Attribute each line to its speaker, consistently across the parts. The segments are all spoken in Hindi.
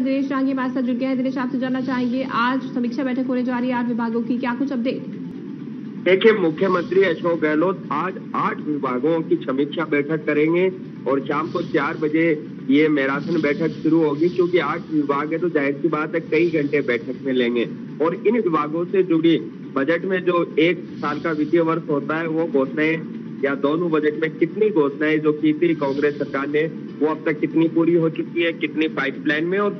Speaker 1: दिनेश रांगी हमारे साथ जुड़ गया है। दिनेश, आपसे जानना चाहेंगे, आज समीक्षा बैठक होने जा रही है आठ विभागों की। क्या कुछ अपडेट
Speaker 2: देखिए, मुख्यमंत्री अशोक गहलोत आज आठ विभागों की समीक्षा बैठक करेंगे और शाम को चार बजे ये मैराथन बैठक शुरू होगी, क्योंकि आठ विभाग है तो ज़ाहिर सी बात है कई घंटे बैठक में लेंगे। और इन विभागों से जुड़ी बजट में जो एक साल का वित्तीय वर्ष होता है, वो घोषणाएँ या दोनों बजट में कितनी घोषणाएँ जो की थी कांग्रेस सरकार ने, वो अब तक कितनी पूरी हो चुकी है, कितनी पाइपलाइन में और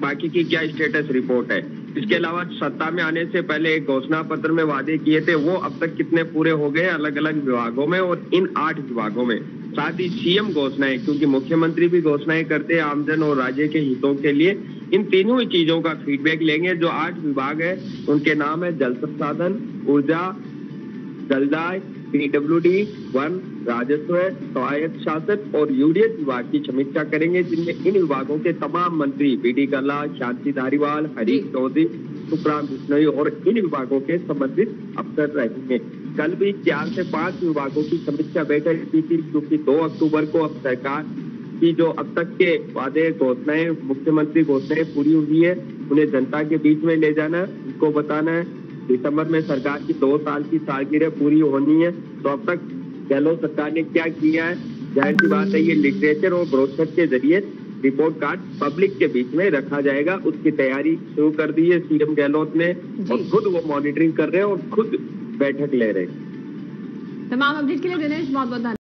Speaker 2: बाकी की क्या स्टेटस रिपोर्ट है? इसके अलावा सत्ता में आने से पहले एक घोषणा पत्र में वादे किए थे, वो अब तक कितने पूरे हो गए अलग अलग विभागों में और इन आठ विभागों में? साथ ही सीएम घोषणाएँ, क्योंकि मुख्यमंत्री भी घोषणाएँ करते हैं आमजन और राज्य के हितों के लिए, इन तीनों ही चीज़ों का फीडबैक लेंगे। जो आठ विभाग है, उनके नाम है जल संसाधन, ऊर्जा, जलदाय पीडब्ल्यूडी वन राजस्व स्वायत्त शासन और यूडीएस विभाग की समीक्षा करेंगे जिनमें इन विभागों के तमाम मंत्री बी डी कल्ला शांति धारीवाल हरीश चौधरी सुखराम बिश्नोई और इन विभागों के संबंधित अफसर रहेंगे। कल भी चार से पाँच विभागों की समीक्षा बैठक की थी क्योंकि दो अक्टूबर को अब सरकार की जो अब तक के वादे घोषणाएँ मुख्यमंत्री घोषणाएँ पूरी हुई है उन्हें जनता के बीच में ले जाना उनको बताना है। दिसंबर में सरकार की दो साल की सालगिरह पूरी होनी है तो अब तक गहलोत सरकार ने क्या किया है? ज़ाहिर सी बात है ये लिटरेचर और ब्रोशर के ज़रिए रिपोर्ट कार्ड पब्लिक के बीच में रखा जाएगा। उसकी तैयारी शुरू कर दी है सीएम गहलोत ने और खुद वो मॉनिटरिंग कर रहे हैं और खुद बैठक ले रहे हैं।
Speaker 1: तमाम अपडेट के लिए दिनेश बहुत बहुत धन्यवाद।